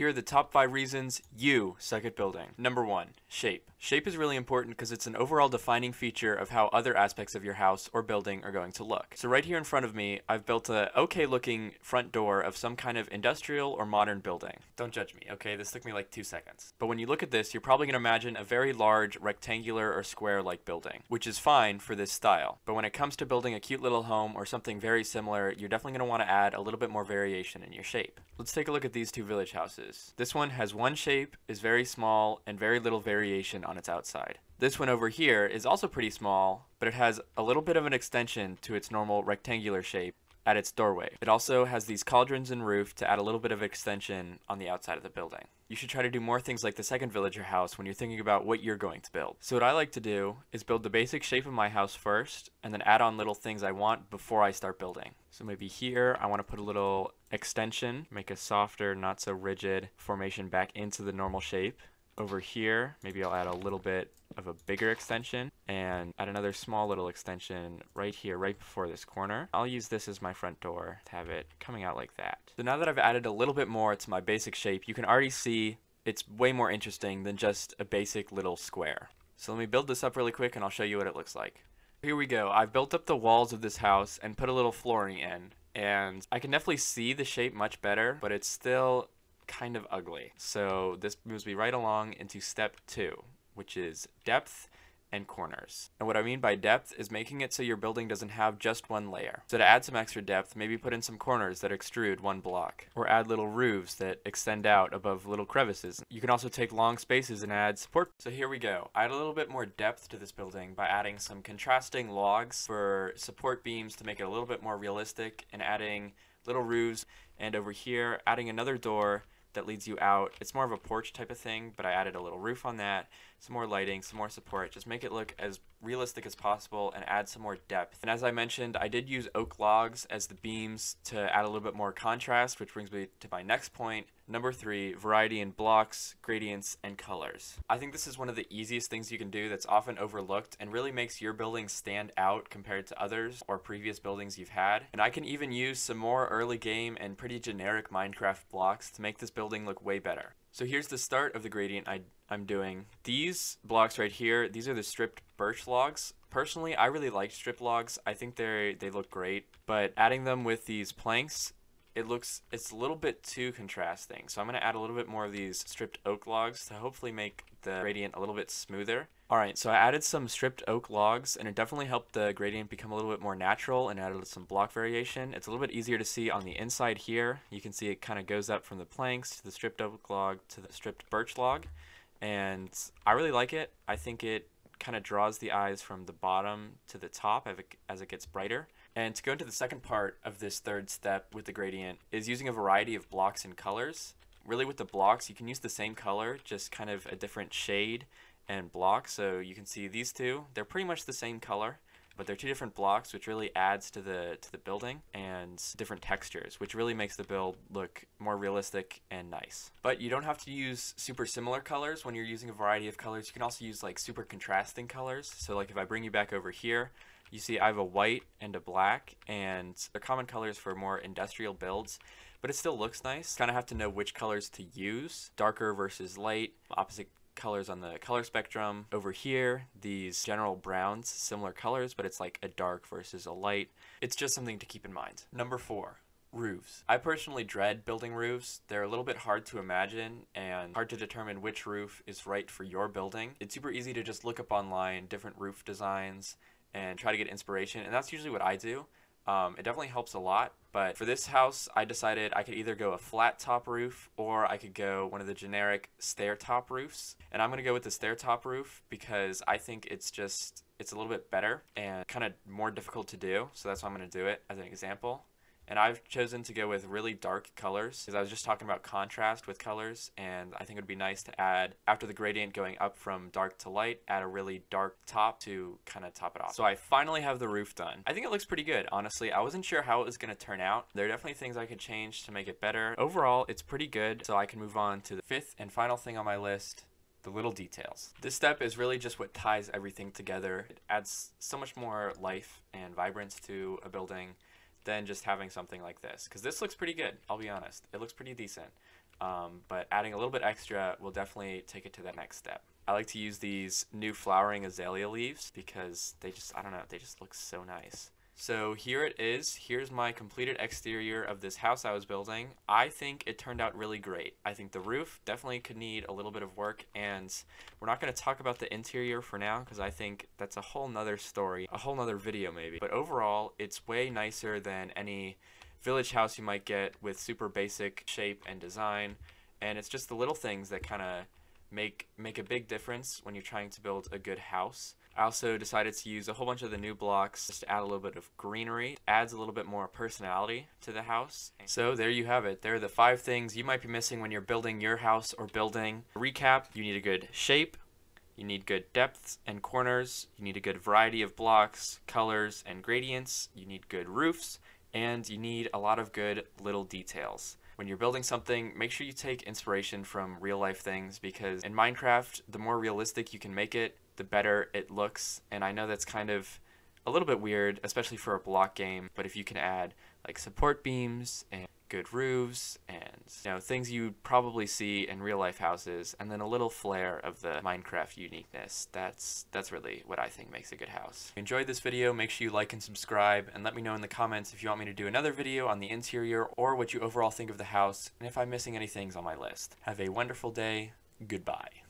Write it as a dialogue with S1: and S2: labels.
S1: Here are the top five reasons you suck at building. Number one, shape. Shape is really important because it's an overall defining feature of how other aspects of your house or building are going to look. So right here in front of me, I've built a okay looking front door of some kind of industrial or modern building. Don't judge me, okay? This took me like two seconds. But when you look at this, you're probably going to imagine a very large rectangular or square like building, which is fine for this style. But when it comes to building a cute little home or something very similar, you're definitely going to want to add a little bit more variation in your shape. Let's take a look at these two village houses. This one has one shape, is very small, and very little variation on its outside. This one over here is also pretty small, but it has a little bit of an extension to its normal rectangular shape at its doorway. It also has these cauldrons and roof to add a little bit of extension on the outside of the building. You should try to do more things like the second villager house when you're thinking about what you're going to build. So what I like to do is build the basic shape of my house first and then add on little things I want before I start building. So maybe here I want to put a little extension, make a softer, not so rigid formation back into the normal shape over here, maybe I'll add a little bit of a bigger extension and add another small little extension right here, right before this corner. I'll use this as my front door to have it coming out like that. So now that I've added a little bit more to my basic shape, you can already see it's way more interesting than just a basic little square. So let me build this up really quick and I'll show you what it looks like. Here we go. I've built up the walls of this house and put a little flooring in and I can definitely see the shape much better, but it's still kind of ugly. So this moves me right along into step two, which is depth and corners. And what I mean by depth is making it so your building doesn't have just one layer. So to add some extra depth, maybe put in some corners that extrude one block, or add little roofs that extend out above little crevices. You can also take long spaces and add support. So here we go. Add a little bit more depth to this building by adding some contrasting logs for support beams to make it a little bit more realistic and adding little roofs and over here adding another door that leads you out. It's more of a porch type of thing, but I added a little roof on that, some more lighting, some more support. Just make it look as realistic as possible and add some more depth. And as I mentioned, I did use oak logs as the beams to add a little bit more contrast, which brings me to my next point. Number three, variety in blocks, gradients, and colors. I think this is one of the easiest things you can do that's often overlooked and really makes your building stand out compared to others or previous buildings you've had. And I can even use some more early game and pretty generic Minecraft blocks to make this building look way better. So here's the start of the gradient I, I'm doing. These blocks right here, these are the stripped birch logs. Personally, I really like strip logs. I think they they look great, but adding them with these planks, it looks it's a little bit too contrasting. So I'm going to add a little bit more of these stripped oak logs to hopefully make the gradient a little bit smoother. Alright, so I added some stripped oak logs and it definitely helped the gradient become a little bit more natural and added some block variation. It's a little bit easier to see on the inside here. You can see it kind of goes up from the planks to the stripped oak log to the stripped birch log. And I really like it. I think it kind of draws the eyes from the bottom to the top as it, gets brighter. And to go into the second part of this third step with the gradient is using a variety of blocks and colors. Really with the blocks, you can use the same color, just kind of a different shade and block. So you can see these two, they're pretty much the same color, but they're two different blocks, which really adds to the to the building and different textures, which really makes the build look more realistic and nice. But you don't have to use super similar colors when you're using a variety of colors. You can also use like super contrasting colors. So like if I bring you back over here, you see I have a white and a black, and they're common colors for more industrial builds but it still looks nice. Kind of have to know which colors to use, darker versus light, opposite colors on the color spectrum. Over here, these general browns, similar colors, but it's like a dark versus a light. It's just something to keep in mind. Number four, roofs. I personally dread building roofs. They're a little bit hard to imagine and hard to determine which roof is right for your building. It's super easy to just look up online different roof designs and try to get inspiration, and that's usually what I do. Um, it definitely helps a lot, but for this house, I decided I could either go a flat top roof or I could go one of the generic stair top roofs. And I'm going to go with the stair top roof because I think it's just, it's a little bit better and kind of more difficult to do. So that's why I'm going to do it as an example. And I've chosen to go with really dark colors because I was just talking about contrast with colors and I think it would be nice to add, after the gradient going up from dark to light, add a really dark top to kind of top it off. So I finally have the roof done. I think it looks pretty good, honestly. I wasn't sure how it was going to turn out. There are definitely things I could change to make it better. Overall, it's pretty good, so I can move on to the fifth and final thing on my list, the little details. This step is really just what ties everything together. It adds so much more life and vibrance to a building than just having something like this. Because this looks pretty good, I'll be honest. It looks pretty decent. um, but adding a little bit extra will definitely take it to that next step. I like to use these new flowering azalea leaves because they just, I don't know, they just look so nice. So here it is. Here's my completed exterior of this house I was building. I think it turned out really great. I think the roof definitely could need a little bit of work and we're not going to talk about the interior for now because I think that's a whole nother story, a whole nother video maybe. But overall, it's way nicer than any village house you might get with super basic shape and design. And it's just the little things that kind of make make a big difference when you're trying to build a good house. I also decided to use a whole bunch of the new blocks just to add a little bit of greenery. Adds a little bit more personality to the house. So there you have it. There are the five things you might be missing when you're building your house or building. Recap, you need a good shape, you need good depths and corners, you need a good variety of blocks, colors, and gradients, you need good roofs, and you need a lot of good little details when you're building something, make sure you take inspiration from real life things because in Minecraft, the more realistic you can make it, the better it looks. And I know that's kind of a little bit weird, especially for a block game, but if you can add like support beams and good roofs and you know things you'd probably see in real life houses and then a little flair of the Minecraft uniqueness. That's that's really what I think makes a good house. If you enjoyed this video, make sure you like and subscribe and let me know in the comments if you want me to do another video on the interior or what you overall think of the house and if I'm missing any things on my list. Have a wonderful day. Goodbye.